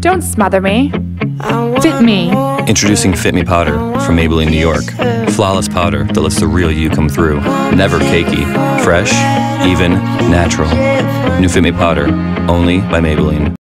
Don't smother me. Fit me. Introducing Fit Me Powder from Maybelline, New York. Flawless powder that lets the real you come through. Never cakey. Fresh, even, natural. New Fit Me Powder, only by Maybelline.